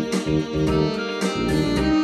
Música